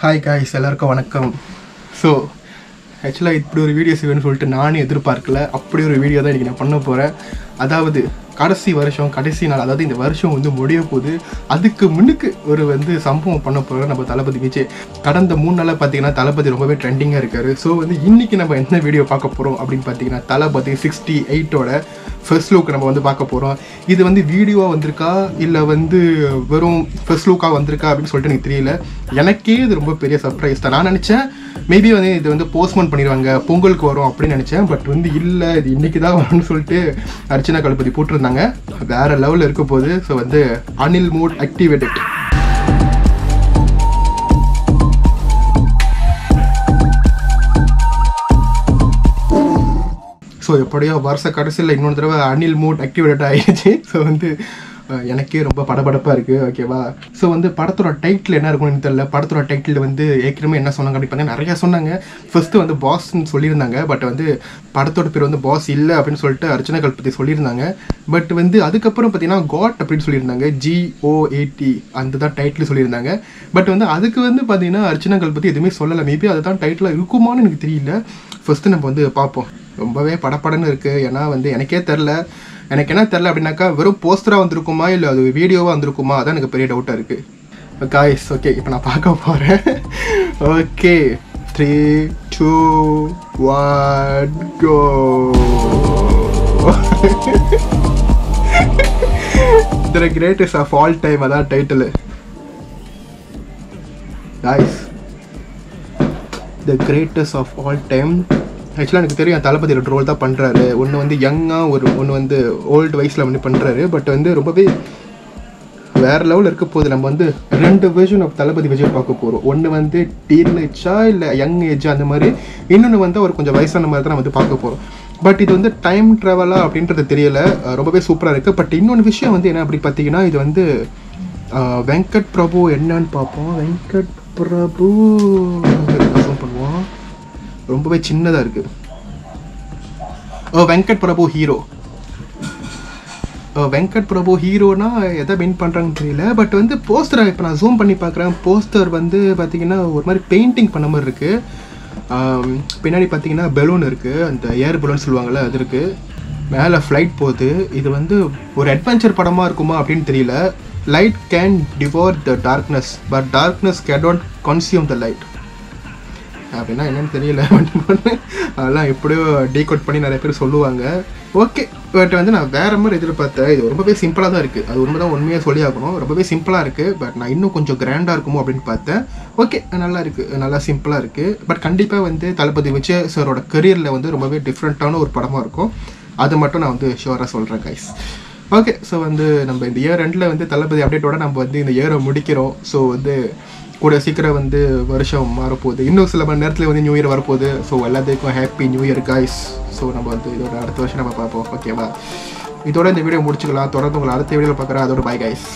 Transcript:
Hi guys எல்லாருக்கும் வணக்கம். So ஆக்சுவலாக இப்படி ஒரு வீடியோஸ் வேணும்னு சொல்லிட்டு நானே எதிர்பார்க்கல. அப்படி ஒரு வீடியோ தான் இன்றைக்கி நான் பண்ண போகிறேன் அதாவது கடைசி வருஷம் கடைசி நாள் அதாவது இந்த வருஷம் வந்து முடிய போகுது. அதுக்கு முன்னுக்கு ஒரு வந்து சம்பவம் பண்ண போகிறோம் நம்ம தளபதி விஜய். கடந்த மூணு நாளாக பார்த்தீங்கன்னா தளபதி ரொம்பவே ட்ரெண்டிங்காக இருக்காரு. ஸோ வந்து இன்றைக்கி நம்ம என்ன வீடியோ பார்க்க போகிறோம் அப்படின்னு பார்த்தீங்கன்னா தளபதி சிக்ஸ்டி எயிட்டோட ஃபர்ஸ்ட் லுக் நம்ம வந்து பார்க்க போகிறோம் இது வந்து வீடியோவாக வந்திருக்கா? இல்லை வந்து வெறும் ஃபர்ஸ்ட் லுக்காக வந்திருக்கா? அப்படின்னு சொல்லிட்டு எனக்கு தெரியல. எனக்கே இது ரொம்ப பெரிய சர்ப்ரைஸ் தான். நான் நினச்சேன் மேபி வந்து இது வந்து போஸ்ட்மோன் பண்ணிடுவாங்க பொங்கலுக்கு வரும் அப்படின்னு நினச்சேன். பட் வந்து இல்லை இது இன்னைக்கு தான் வரும்னு சொல்லிட்டு அர்ச்சனா கலபதி போட்டிருந்தாங்க. வேறு லெவலில் இருக்க போகுது ஸோ வந்து அனில் மூட் ஆக்டிவேட்டட் ஸோ எப்படியோ வருஷ கடைசியில் இன்னொரு தடவை அனில் மூட் ஆக்டிவேட் ஆகிடுச்சு ஸோ வந்து எனக்கே ரொம்ப படபடப்பாக இருக்குது ஓகேவா ஸோ வந்து படத்தோட டைட்டில் என்ன இருக்கும்னு தெரியல. படத்தோட டைட்டில் வந்து ஏற்கனவே என்ன சொன்னாங்க அப்படின்னு நிறையா சொன்னாங்க. ஃபஸ்ட்டு வந்து பாஸ்ன்னு சொல்லியிருந்தாங்க. பட் வந்து படத்தோட பேர் வந்து பாஸ் இல்லை அப்படின்னு சொல்லிட்டு அர்ச்சனா கல்பத்தி சொல்லியிருந்தாங்க. பட் வந்து அதுக்கப்புறம் பார்த்தீங்கன்னா காட் அப்படின்னு சொல்லியிருந்தாங்க. ஜிஓஏடி அந்த தான் டைட்டில் சொல்லியிருந்தாங்க. பட் வந்து அதுக்கு வந்து பார்த்தீங்கன்னா அர்ச்சனா கல்பத்தி எதுவுமே சொல்லலை. மேபி அதுதான் டைட்டிலாக இருக்குமான்னு எனக்கு தெரியல. ஃபஸ்ட்டு நம்ம வந்து பார்ப்போம். ரொம்பவே படப்படன்னு இருக்குது ஏன்னா வந்து எனக்கே தெரில எனக்கு என்ன தெரில அப்படின்னாக்கா வெறும் போஸ்டராக வந்திருக்குமா? இல்லை அது வீடியோவாக வந்திருக்குமா? அதான் எனக்கு பெரிய டவுட்டாக இருக்குது காய்ஸ் ஓகே இப்போ நான் பார்க்க போகிறேன் okay three two one go the greatest of all time அதான் title guys the greatest of all time ஆக்சுவலாக எனக்கு தெரியும் தளபதி ரெண்டு ரோல் தான் பண்ணுறாரு ஒன்று வந்து யங்காக ஒரு ஒன்று வந்து ஓல்டு வயசில் வந்து பண்ணுறாரு பட் வந்து ரொம்பவே வேற லெவலில் இருக்க போது நம்ம வந்து ரெண்டு வெர்ஷன் ஆஃப் தளபதி விஜய் பார்க்க போகிறோம் ஒன்று வந்து டீன் ஏஜா இல்லை யங் ஏஜா அந்த மாதிரி. இன்னொன்று வந்து அவர் கொஞ்சம் வயசான மாதிரி தான் நம்ம வந்து பார்க்க போகிறோம் பட் இது வந்து டைம் ட்ராவலா அப்படின்றது தெரியல. ரொம்பவே சூப்பராக இருக்குது பட் இன்னொன்று விஷயம் வந்து என்ன அப்படி பார்த்தீங்கன்னா இது வந்து வெங்கட் பிரபு என்னன்னு பார்ப்போம். வெங்கட் பிரபு. ரொம்பவே சின்னதாக இருக்குது வெங்கட் பிரபு ஹீரோ வெங்கட் பிரபு ஹீரோனா எதை வின் பண்ணுறாங்கன்னு தெரியல பட் வந்து போஸ்டரை இப்போ நான் ஜூம் பண்ணி பார்க்குறேன். போஸ்டர் வந்து பார்த்தீங்கன்னா ஒரு மாதிரி பெயிண்டிங் பண்ண மாதிரி இருக்குது பின்னாடி பார்த்தீங்கன்னா பெலூன் இருக்குது அந்த ஏர் பலூன் சொல்லுவாங்கள்ல அது இருக்குது மேலே ஃப்ளைட் போகுது. இது வந்து ஒரு அட்வென்ச்சர் படமாக இருக்குமா அப்படின்னு தெரியல. Light can devour the darkness but darkness can't consume the light அப்படின்னா என்னன்னு தெரியல. அதெல்லாம் எப்படியோ டீகோட் பண்ணி நிறைய பேர் சொல்லுவாங்க. ஓகே பட் வந்து நான் வேற மாதிரி எதிர்பார்த்தேன். இது ரொம்பவே சிம்பிளாக தான் இருக்குது அது உண்மை தான் உண்மையாக சொல்லி ஆகணும் ரொம்பவே சிம்பிளாக இருக்குது பட் நான் இன்னும் கொஞ்சம் கிராண்டாக இருக்குமோ அப்படின்னு பார்த்தேன். ஓகே நல்லா இருக்குது நல்லா சிம்பிளாக இருக்குது பட் கண்டிப்பாக வந்து தளபதி விஜய் சாரோட கரியரில் வந்து ரொம்பவே டிஃப்ரெண்ட்டான ஒரு படமாக இருக்கும். அது மட்டும் நான் வந்து ஷுவராக சொல்கிறேன் கைஸ் ஓகே ஸோ வந்து நம்ம இந்த இயர் ரெண்டில் வந்து தளபதி அப்டேட்டோட நம்ம வந்து இந்த இயரை முடிக்கிறோம். ஸோ வந்து கூட சீக்கிரம் வந்து வருஷம் மாறப்போகுது. இன்னும் சில மணி நேரத்தில் வந்து நியூ இயர் வரப்போகுது. ஸோ எல்லாத்துக்கும் happy new year guys so நம்ம வந்து இதோட அடுத்த வருஷம் நம்ம பார்ப்போம். ஓகேவா இதோட இந்த வீடியோ முடிச்சுக்கலாம். தொடர்ந்து உங்களை அடுத்த வீடியோவில் பார்க்குறேன். அதோட பை கைஸ்